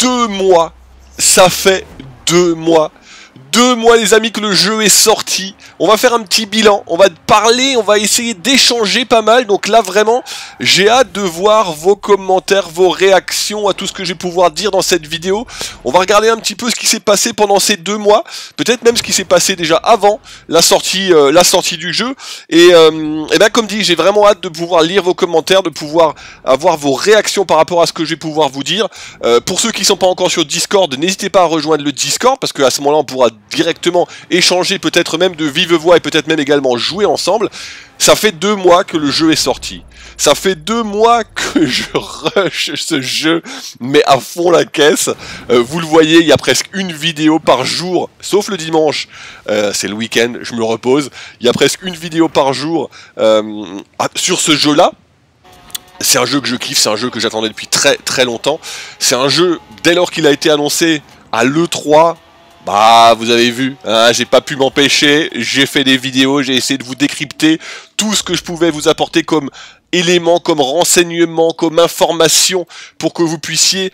deux mois. Ça fait deux mois deux mois les amis que le jeu est sorti. On va faire un petit bilan, on va parler, on va essayer d'échanger pas mal. Donc là vraiment, j'ai hâte de voir vos commentaires, vos réactions à tout ce que je vais pouvoir dire dans cette vidéo. On va regarder un petit peu ce qui s'est passé pendant ces deux mois, peut-être même ce qui s'est passé déjà avant la sortie, euh, la sortie du jeu. Et, euh, et bien comme dit, j'ai vraiment hâte de pouvoir lire vos commentaires, de pouvoir avoir vos réactions par rapport à ce que je vais pouvoir vous dire. Euh, pour ceux qui sont pas encore sur Discord, n'hésitez pas à rejoindre le Discord parce qu'à ce moment-là on pourra directement échanger, peut-être même de vive voix et peut-être même également jouer ensemble. Ça fait deux mois que le jeu est sorti. Ça fait deux mois que je rush ce jeu, mais à fond la caisse. Euh, vous le voyez, il y a presque une vidéo par jour, sauf le dimanche. Euh, c'est le week-end, je me repose. Il y a presque une vidéo par jour euh, sur ce jeu-là. C'est un jeu que je kiffe, c'est un jeu que j'attendais depuis très très longtemps. C'est un jeu, dès lors qu'il a été annoncé à l'E3, bah, vous avez vu, hein, j'ai pas pu m'empêcher, j'ai fait des vidéos, j'ai essayé de vous décrypter tout ce que je pouvais vous apporter comme éléments, comme renseignements, comme information pour que vous puissiez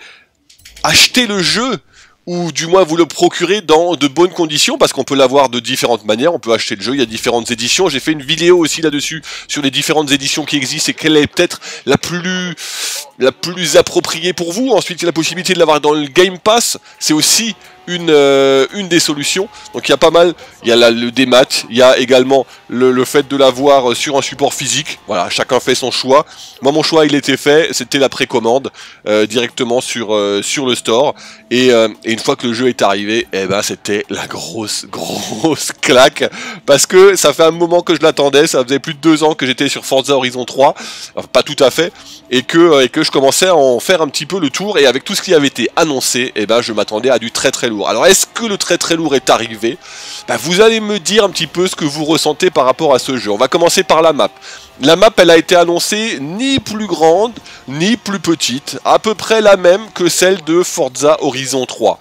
acheter le jeu ou du moins vous le procurer dans de bonnes conditions, parce qu'on peut l'avoir de différentes manières, on peut acheter le jeu, il y a différentes éditions, j'ai fait une vidéo aussi là-dessus, sur les différentes éditions qui existent, et quelle est peut-être la plus la plus appropriée pour vous, ensuite il y a la possibilité de l'avoir dans le Game Pass, c'est aussi une, euh, une des solutions. Donc il y a pas mal, il y a le démat, il y a également le, fait de l'avoir sur un support physique. Voilà, chacun fait son choix. Moi mon choix il était fait, c'était la précommande euh, directement sur, euh, sur le store. Et, une fois que le jeu est arrivé, eh ben c'était la grosse grosse claque parce que ça fait un moment que je l'attendais, ça faisait plus de deux ans que j'étais sur Forza Horizon 3, pas tout à fait, et que, et que je commençais à en faire un petit peu le tour et avec tout ce qui avait été annoncé, eh ben je m'attendais à du très très lourd. Alors est-ce que le très très lourd est arrivé? Bah, Vous allez me dire un petit peu ce que vous ressentez par rapport à ce jeu. On va commencer par la map. La map, elle a été annoncée ni plus grande, ni plus petite, à peu près la même que celle de Forza Horizon 3.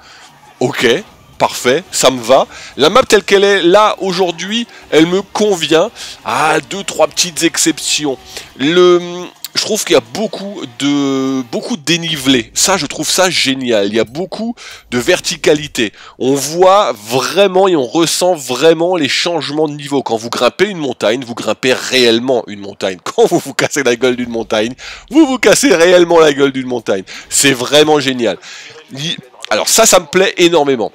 Ok, parfait, ça me va. La map telle qu'elle est là aujourd'hui, elle me convient. Ah, deux, trois petites exceptions. Le, je trouve qu'il y a beaucoup de beaucoup de dénivelé. Ça, je trouve ça génial. Il y a beaucoup de verticalité. On voit vraiment et on ressent vraiment les changements de niveau. Quand vous grimpez une montagne, vous grimpez réellement une montagne. Quand vous vous cassez la gueule d'une montagne, vous vous cassez réellement la gueule d'une montagne. C'est vraiment génial. Alors ça, ça me plaît énormément.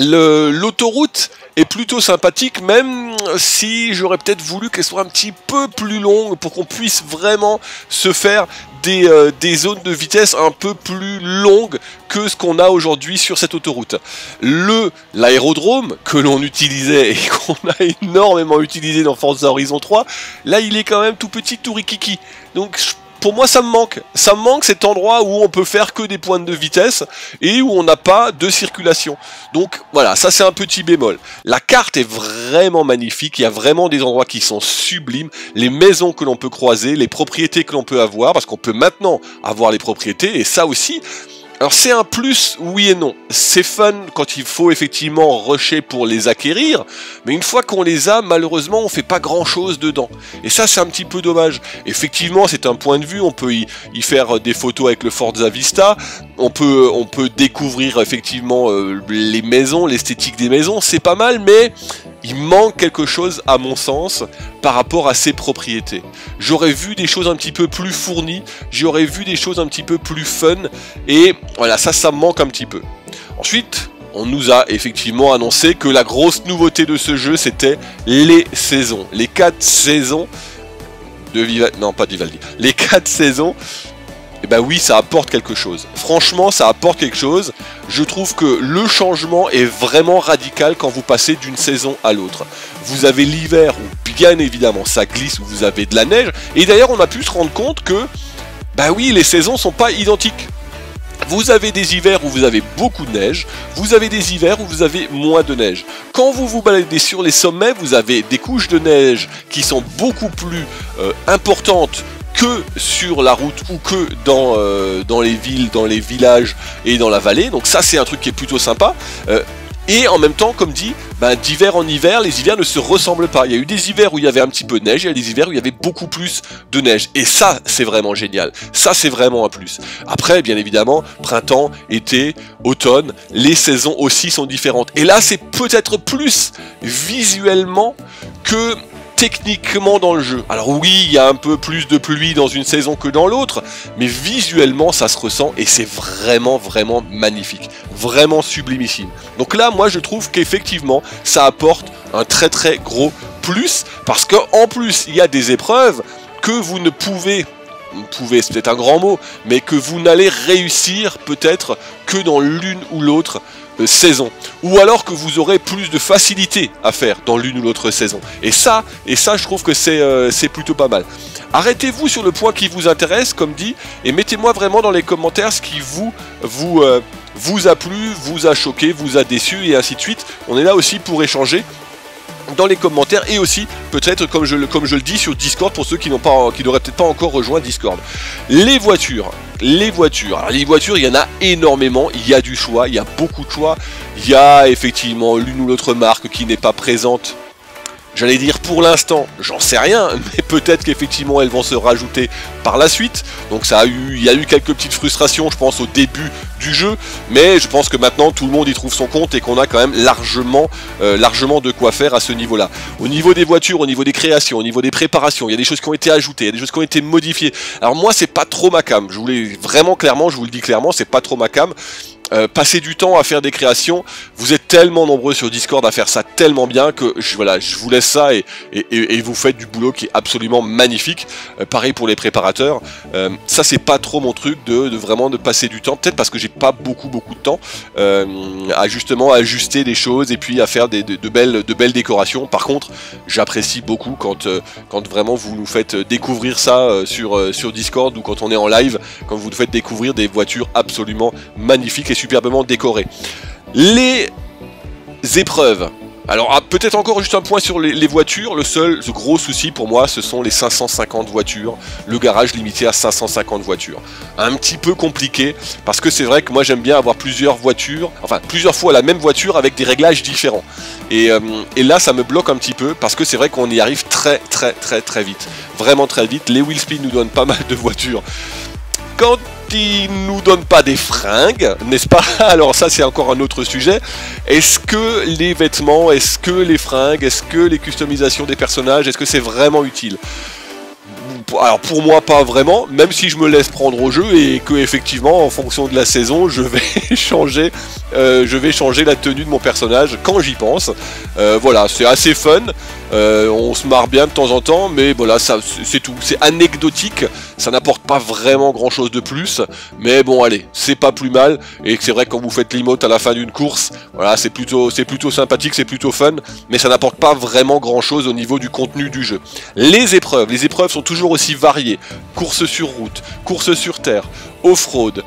L'autoroute est plutôt sympathique, même si j'aurais peut-être voulu qu'elle soit un petit peu plus longue pour qu'on puisse vraiment se faire des, euh, zones de vitesse un peu plus longues que ce qu'on a aujourd'hui sur cette autoroute. Le l'aérodrome que l'on utilisait et qu'on a énormément utilisé dans Forza Horizon 3, là il est quand même tout petit, tout rikiki. Donc je pour moi ça me manque. Ça me manque cet endroit où on peut faire que des pointes de vitesse et où on n'a pas de circulation. Donc voilà, ça c'est un petit bémol. La carte est vraiment magnifique, il y a vraiment des endroits qui sont sublimes, les maisons que l'on peut croiser, les propriétés que l'on peut avoir, parce qu'on peut maintenant avoir les propriétés, et ça aussi, alors c'est un plus, oui et non. C'est fun quand il faut effectivement rusher pour les acquérir, mais une fois qu'on les a, malheureusement, on fait pas grand chose dedans. Et ça, c'est un petit peu dommage. Effectivement, c'est un point de vue, on peut y, faire des photos avec le Forza Vista, on peut, peut découvrir effectivement euh, les maisons, l'esthétique des maisons, c'est pas mal, mais il manque quelque chose à mon sens par rapport à ses propriétés. J'aurais vu des choses un petit peu plus fournies, j'aurais vu des choses un petit peu plus fun, et voilà, ça, ça me manque un petit peu. Ensuite, on nous a effectivement annoncé que la grosse nouveauté de ce jeu, c'était les saisons. Les 4 saisons de Vivaldi, non pas de Vivaldi, les 4 saisons ben oui, ça apporte quelque chose. Franchement, ça apporte quelque chose. Je trouve que le changement est vraiment radical quand vous passez d'une saison à l'autre. Vous avez l'hiver où bien évidemment ça glisse, où vous avez de la neige. Et d'ailleurs, on a pu se rendre compte que, bah oui, les saisons sont pas identiques. Vous avez des hivers où vous avez beaucoup de neige, vous avez des hivers où vous avez moins de neige. Quand vous vous baladez sur les sommets, vous avez des couches de neige qui sont beaucoup plus euh, importantes que sur la route ou que dans, euh, dans les villes, dans les villages et dans la vallée. Donc ça c'est un truc qui est plutôt sympa. Euh, Et en même temps, comme dit, ben, d'hiver en hiver, les hivers ne se ressemblent pas. Il y a eu des hivers où il y avait un petit peu de neige, il y a des hivers où il y avait beaucoup plus de neige. Et ça, c'est vraiment génial. Ça, c'est vraiment un plus. Après, bien évidemment, printemps, été, automne, les saisons aussi sont différentes. Et là, c'est peut-être plus visuellement que techniquement dans le jeu. Alors oui, il y a un peu plus de pluie dans une saison que dans l'autre, mais visuellement ça se ressent et c'est vraiment vraiment magnifique, vraiment sublimissime. Donc là, moi je trouve qu'effectivement ça apporte un très très gros plus parce que en plus il y a des épreuves que vous ne pouvez c'est peut-être un grand mot, mais que vous n'allez réussir peut-être que dans l'une ou l'autre saison. Ou alors que vous aurez plus de facilité à faire dans l'une ou l'autre saison. Et ça, et ça, je trouve que c'est euh, plutôt pas mal. Arrêtez-vous sur le point qui vous intéresse, comme dit, et mettez-moi vraiment dans les commentaires ce qui vous, vous, euh, vous a plu, vous a choqué, vous a déçu, et ainsi de suite. On est là aussi pour échanger dans les commentaires et aussi peut-être comme je, le dis sur Discord pour ceux qui n'ont pas qui n'auraient peut-être pas encore rejoint Discord. Les voitures, les voitures. Alors les voitures, il y en a énormément, il y a du choix, il y a beaucoup de choix. Il y a effectivement l'une ou l'autre marque qui n'est pas présente J'allais dire pour l'instant, j'en sais rien, mais peut-être qu'effectivement elles vont se rajouter par la suite. Donc il y a eu quelques petites frustrations, je pense, au début du jeu, mais je pense que maintenant tout le monde y trouve son compte et qu'on a quand même largement, euh, largement de quoi faire à ce niveau-là. Au niveau des voitures, au niveau des créations, au niveau des préparations, il y a des choses qui ont été ajoutées, il y a des choses qui ont été modifiées. Alors moi, c'est pas trop ma cam. Je voulais vraiment clairement, je vous le dis clairement, c'est pas trop ma cam. Euh, passer du temps à faire des créations. Vous êtes tellement nombreux sur Discord à faire ça tellement bien que je, voilà, je vous laisse ça et, et, vous faites du boulot qui est absolument magnifique. Euh, pareil pour les préparateurs. Euh, ça c'est pas trop mon truc de, vraiment de passer du temps. Peut-être parce que j'ai pas beaucoup beaucoup de temps à justement ajuster des choses et puis à faire de, belles, décorations. Par contre, j'apprécie beaucoup quand, vraiment vous nous faites découvrir ça sur, sur Discord ou quand on est en live, quand vous nous faites découvrir des voitures absolument magnifiques superbement décoré. Les épreuves. Alors ah, peut-être encore juste un point sur les, voitures, le seul gros souci pour moi ce sont les 550 voitures, le garage limité à 550 voitures. Un petit peu compliqué parce que c'est vrai que moi j'aime bien avoir plusieurs voitures, enfin plusieurs fois la même voiture avec des réglages différents. Et, euh, et là ça me bloque un petit peu parce que c'est vrai qu'on y arrive très très très très vite, vraiment très vite. Les wheelspin nous donnent pas mal de voitures. Quand il nous donne pas des fringues, n'est-ce pas Alors ça c'est encore un autre sujet. Est-ce que les vêtements, est-ce que les fringues, est-ce que les customisations des personnages, est-ce que c'est vraiment utile? Alors pour moi pas vraiment, même si je me laisse prendre au jeu et que effectivement en fonction de la saison je vais changer, euh, je vais changer la tenue de mon personnage quand j'y pense. Euh, voilà, c'est assez fun, euh, on se marre bien de temps en temps, mais voilà, ça c'est tout, c'est anecdotique, ça n'apporte pas vraiment grand chose de plus, mais bon allez, c'est pas plus mal et c'est vrai que quand vous faites l'emote à la fin d'une course, voilà, c'est plutôt c'est plutôt sympathique, c'est plutôt fun, mais ça n'apporte pas vraiment grand chose au niveau du contenu du jeu. Les épreuves, les épreuves sont toujours aussi variées. Course sur route, course sur terre, off-road,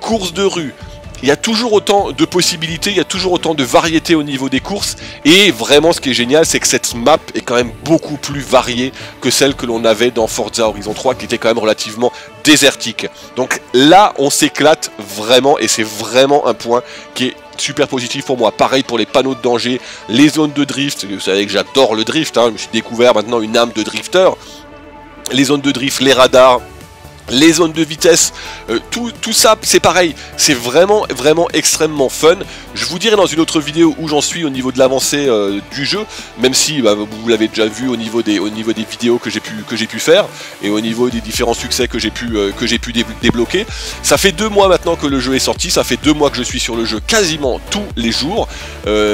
course de rue. Il y a toujours autant de possibilités, il y a toujours autant de variétés au niveau des courses. Et vraiment, ce qui est génial, c'est que cette map est quand même beaucoup plus variée que celle que l'on avait dans Forza Horizon 3, qui était quand même relativement désertique. Donc là, on s'éclate vraiment, et c'est vraiment un point qui est super positif pour moi. Pareil pour les panneaux de danger, les zones de drift. Vous savez que j'adore le drift. Hein. Je me suis découvert maintenant une âme de drifter les zones de drift, les radars, les zones de vitesse, euh, tout, tout, ça c'est pareil, c'est vraiment vraiment extrêmement fun. Je vous dirai dans une autre vidéo où j'en suis au niveau de l'avancée euh, du jeu, même si bah, vous l'avez déjà vu au niveau des, vidéos que j'ai pu, faire et au niveau des différents succès que j'ai pu, euh, débloquer. Ça fait deux mois maintenant que le jeu est sorti, ça fait deux mois que je suis sur le jeu quasiment tous les jours.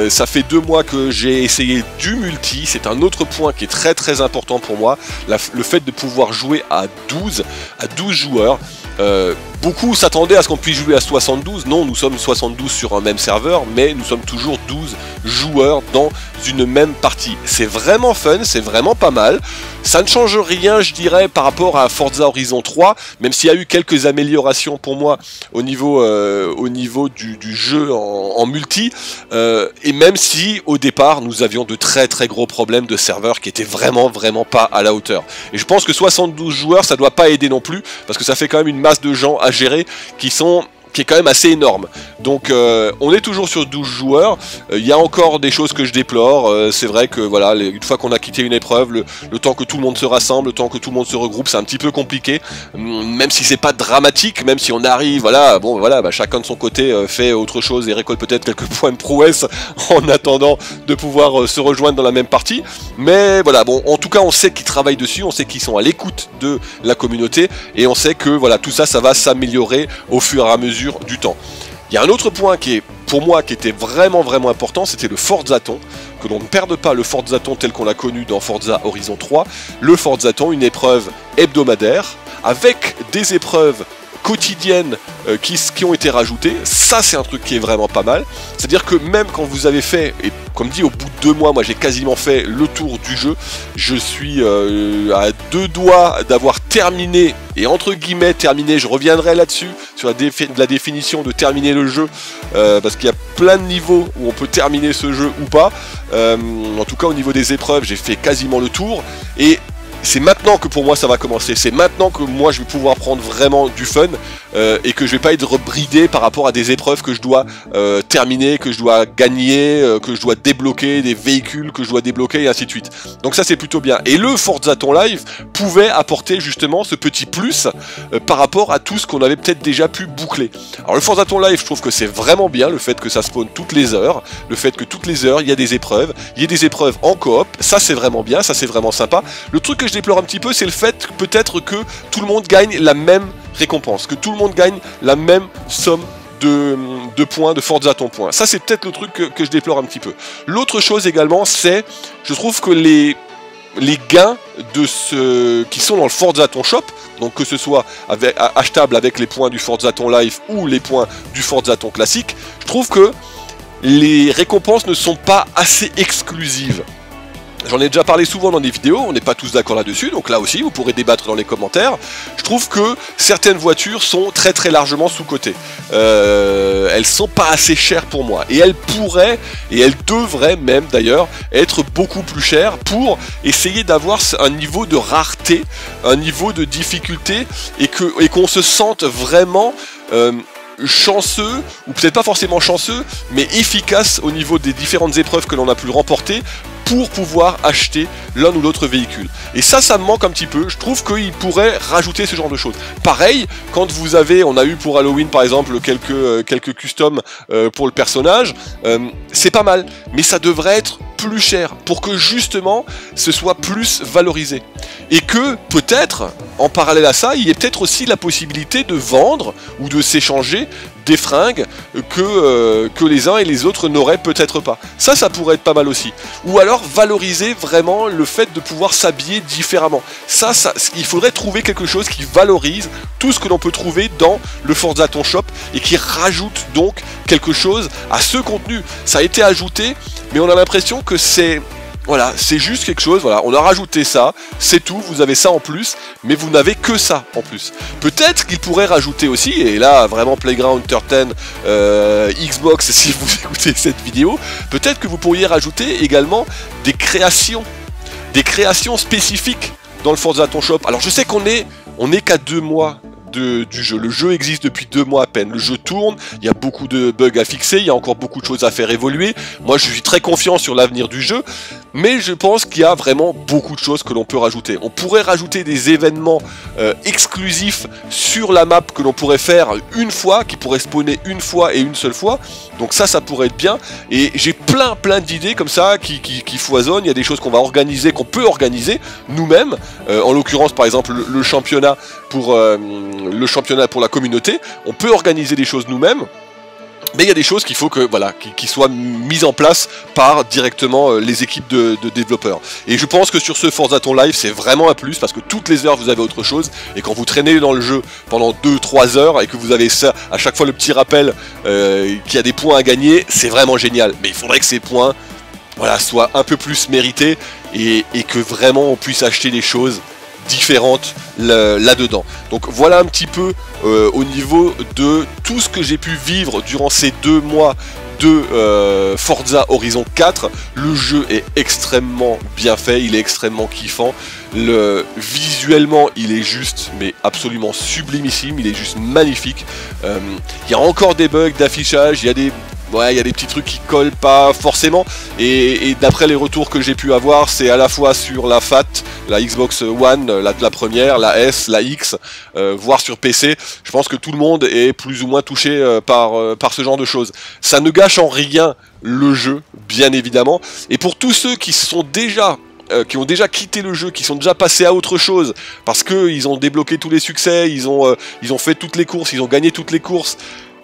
ça fait deux mois que j'ai essayé du multi, c'est un autre point qui est très très important pour moi, le fait de pouvoir jouer à 12, à 12 joueurs. Euh, beaucoup s'attendaient à ce qu'on puisse jouer à 72. Non, nous sommes 72 sur un même serveur, mais nous sommes toujours 12 joueurs dans une même partie. C'est vraiment fun, c'est vraiment pas mal. Ça ne change rien, je dirais, par rapport à Forza Horizon 3, même s'il y a eu quelques améliorations pour moi au niveau, euh, au niveau du, jeu en, multi, euh, et même si au départ nous avions de très très gros problèmes de serveurs qui étaient vraiment vraiment pas à la hauteur. Et je pense que 72 joueurs, ça doit pas aider non plus, parce que ça fait quand même une masse de gens à gérer qui sont qui est quand même assez énorme. Donc euh, on est toujours sur 12 joueurs, euh, il y a encore des choses que je déplore, euh, c'est vrai que voilà, une fois qu'on a quitté une épreuve, le, temps que tout le monde se rassemble, le temps que tout le monde se regroupe, c'est un petit peu compliqué, hum, même si c'est pas dramatique, même si on arrive, voilà, bon voilà, bah, chacun de son côté fait autre chose et récolte peut-être quelques points de prouesse en attendant de pouvoir se rejoindre dans la même partie, mais voilà, bon, en tout cas on sait qu'ils travaillent dessus, on sait qu'ils sont à l'écoute de la communauté, et on sait que voilà, tout ça, ça va s'améliorer au fur et à mesure du temps. Il y a un autre point qui est, pour moi, qui était vraiment vraiment important, c'était le Forzaton, que l'on ne perde pas le Forzaton tel qu'on l'a connu dans Forza Horizon 3. Le Forzaton, une épreuve hebdomadaire, avec des épreuves quotidiennes euh, qui, qui, ont été rajoutées. Ça, c'est un truc qui est vraiment pas mal. C'est-à-dire que même quand vous avez fait, et comme dit, au bout de deux mois, moi j'ai quasiment fait le tour du jeu. Je suis euh, à deux doigts d'avoir terminé, et entre guillemets terminé, je reviendrai là-dessus, sur la, définition de terminer le jeu, euh, parce qu'il y a plein de niveaux où on peut terminer ce jeu ou pas. en tout cas, au niveau des épreuves, j'ai fait quasiment le tour. Et c'est maintenant que pour moi ça va commencer. C'est maintenant que moi je vais pouvoir prendre vraiment du fun euh, et que je vais pas être bridé par rapport à des épreuves que je dois euh, terminer, que je dois gagner, euh, que je dois débloquer, des véhicules que je dois débloquer et ainsi de suite. Donc ça c'est plutôt bien. Et le Forza Ton Live pouvait apporter justement ce petit plus par rapport à tout ce qu'on avait peut-être déjà pu boucler. Alors le Forza Ton Live, je trouve que c'est vraiment bien le fait que ça spawn toutes les heures, le fait que toutes les heures il y a des épreuves, il y a des épreuves en coop, ça c'est vraiment bien, ça c'est vraiment sympa. Le truc que je déplore un petit peu, c'est le fait peut-être que tout le monde gagne la même récompense, que tout le monde gagne la même somme de, points, de Forza ton point. Ça, c'est peut-être le truc que, je déplore un petit peu. L'autre chose également, c'est, je trouve que les, les gains de ce, qui sont dans le Forza ton shop, donc que ce soit achetable avec les points du Forza ton live ou les points du Forza ton classique, je trouve que les récompenses ne sont pas assez exclusives. J'en ai déjà parlé souvent dans des vidéos, on n'est pas tous d'accord là-dessus, donc là aussi vous pourrez débattre dans les commentaires. Je trouve que certaines voitures sont très très largement sous-cotées. Euh, elles sont pas assez chères pour moi. Et elles pourraient, et elles devraient même d'ailleurs, être beaucoup plus chères pour essayer d'avoir un niveau de rareté, un niveau de difficulté, et qu'on se sente vraiment... Euh, chanceux, ou peut-être pas forcément chanceux, mais efficace au niveau des différentes épreuves que l'on a pu remporter pour pouvoir acheter l'un ou l'autre véhicule. Et ça, ça me manque un petit peu. Je trouve qu'il pourrait rajouter ce genre de choses. Pareil, quand vous avez, on a eu pour Halloween par exemple quelques, euh, customs euh, pour le personnage, euh, c'est pas mal. Mais ça devrait être plus cher pour que justement ce soit plus valorisé. Et que peut-être, en parallèle à ça, il y ait peut-être aussi la possibilité de vendre ou de s'échanger des fringues que, euh, que les uns et les autres n'auraient peut-être pas. Ça, ça pourrait être pas mal aussi. Ou alors valoriser vraiment le fait de pouvoir s'habiller différemment. Ça, ça, il faudrait trouver quelque chose qui valorise tout ce que l'on peut trouver dans le Forza Ton Shop et qui rajoute donc quelque chose à ce contenu. Ça a été ajouté, mais on a l'impression que c'est voilà, c'est juste quelque chose, voilà, on a rajouté ça, c'est tout, vous avez ça en plus, mais vous n'avez que ça en plus. Peut-être qu'il pourrait rajouter aussi, et là vraiment Playground 13, euh, Xbox si vous écoutez cette vidéo, peut-être que vous pourriez rajouter également des créations, des créations spécifiques dans le Forza Ton Shop. Alors je sais qu'on est, on est qu'à deux mois du jeu. Le jeu existe depuis deux mois à peine. Le jeu tourne, il y a beaucoup de bugs à fixer, il y a encore beaucoup de choses à faire évoluer. Moi, je suis très confiant sur l'avenir du jeu, mais je pense qu'il y a vraiment beaucoup de choses que l'on peut rajouter. On pourrait rajouter des événements euh, exclusifs sur la map que l'on pourrait faire une fois, qui pourraient spawner une fois et une seule fois. Donc ça, ça pourrait être bien. Et j'ai plein, plein d'idées comme ça qui, foisonnent. Il y a des choses qu'on va organiser, qu'on peut organiser nous-mêmes. Euh, en l'occurrence, par exemple, le, championnat pour euh, le championnat pour la communauté. On peut organiser des choses nous-mêmes. Mais il y a des choses qu'il faut que voilà, qui, soient mises en place par directement euh, les équipes de, développeurs. Et je pense que sur ce Forza Ton Live, c'est vraiment un plus parce que toutes les heures vous avez autre chose et quand vous traînez dans le jeu pendant 2-3 heures et que vous avez ça à chaque fois le petit rappel euh, qu'il y a des points à gagner, c'est vraiment génial. Mais il faudrait que ces points soient un peu plus mérités et que vraiment on puisse acheter des choses différentes là-dedans. Donc voilà un petit peu euh, au niveau de tout ce que j'ai pu vivre durant ces deux mois de euh, Forza Horizon 4. Le jeu est extrêmement bien fait, il est extrêmement kiffant. Le, visuellement, il est juste, mais absolument sublimissime, il est juste magnifique. Euh, il y a encore des bugs d'affichage, il y a des ouais, il y a des petits trucs qui collent pas forcément. Et, d'après les retours que j'ai pu avoir, c'est à la fois sur la FAT, la Xbox One, la, la première, la S, la X, euh, voire sur PC. Je pense que tout le monde est plus ou moins touché euh, par, euh, par ce genre de choses. Ça ne gâche en rien le jeu, bien évidemment. Et pour tous ceux qui sont déjà qui ont déjà quitté le jeu, qui sont déjà passés à autre chose, parce qu'ils ont débloqué tous les succès, ils ont, ils ont fait toutes les courses, ils ont gagné toutes les courses,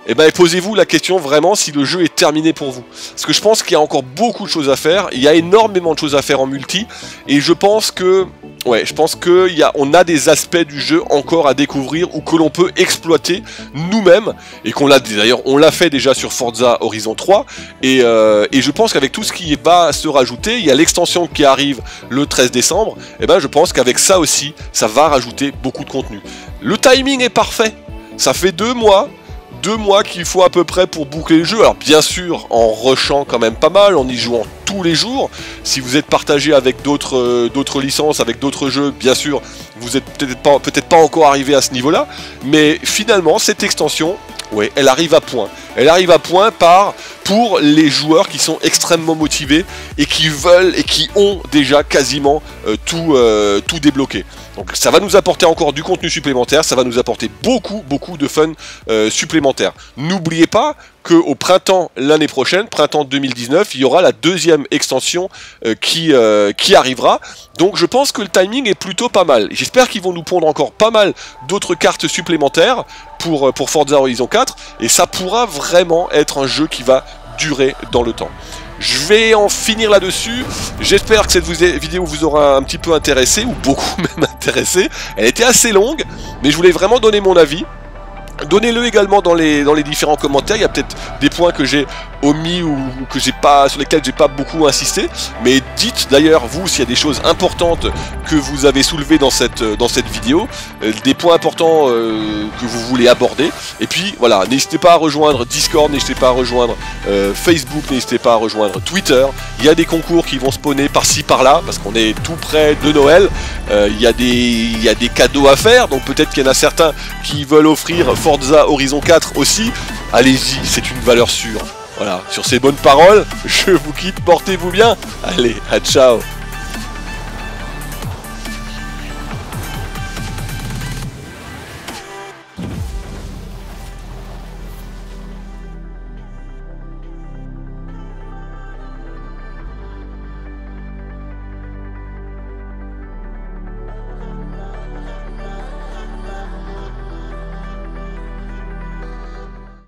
et eh ben posez-vous la question vraiment si le jeu est terminé pour vous. Parce que je pense qu'il y a encore beaucoup de choses à faire, il y a énormément de choses à faire en multi, et je pense que ouais, je pense que a, on a des aspects du jeu encore à découvrir ou que l'on peut exploiter nous-mêmes, et qu'on l'a d'ailleurs on l'a fait déjà sur Forza Horizon 3, et, euh, et je pense qu'avec tout ce qui va se rajouter, il y a l'extension qui arrive le 13 décembre, et eh ben je pense qu'avec ça aussi, ça va rajouter beaucoup de contenu. Le timing est parfait, ça fait deux mois deux mois qu'il faut à peu près pour boucler le jeu. Alors bien sûr, en rushant quand même pas mal, en y jouant tous les jours. Si vous êtes partagé avec d'autres euh, licences, avec d'autres jeux, bien sûr, vous êtes peut-être pas, encore arrivé à ce niveau-là. Mais finalement, cette extension, elle arrive à point. Elle arrive à point pour les joueurs qui sont extrêmement motivés et qui veulent et qui ont déjà quasiment euh, euh, tout débloqué. Donc ça va nous apporter encore du contenu supplémentaire, ça va nous apporter beaucoup, beaucoup de fun euh, supplémentaire. N'oubliez pas qu'au printemps l'année prochaine, printemps 2019, il y aura la deuxième extension euh, qui, euh, qui arrivera. Donc je pense que le timing est plutôt pas mal. J'espère qu'ils vont nous pondre encore pas mal d'autres cartes supplémentaires pour, pour Forza Horizon 4. Et ça pourra vraiment être un jeu qui va durer dans le temps. Je vais en finir là-dessus. J'espère que cette vidéo vous aura un petit peu intéressé, ou beaucoup même intéressé. Elle était assez longue, mais je voulais vraiment donner mon avis. Donnez-le également dans les, différents commentaires. Il y a peut-être des points que j'ai omis ou, que j'ai pas sur lesquels j'ai pas beaucoup insisté. Mais dites d'ailleurs vous s'il y a des choses importantes que vous avez soulevées dans cette dans cette vidéo, euh, des points importants euh, que vous voulez aborder. Et puis voilà, n'hésitez pas à rejoindre Discord, n'hésitez pas à rejoindre euh, Facebook, n'hésitez pas à rejoindre Twitter. Il y a des concours qui vont spawner par-ci par-là parce qu'on est tout près de Noël. il y a des il y a des cadeaux à faire, donc peut-être qu'il y en a certains qui veulent offrir Forza Horizon 4 aussi. Allez-y, c'est une valeur sûre. Voilà, sur ces bonnes paroles, je vous quitte, portez-vous bien. Allez, à ciao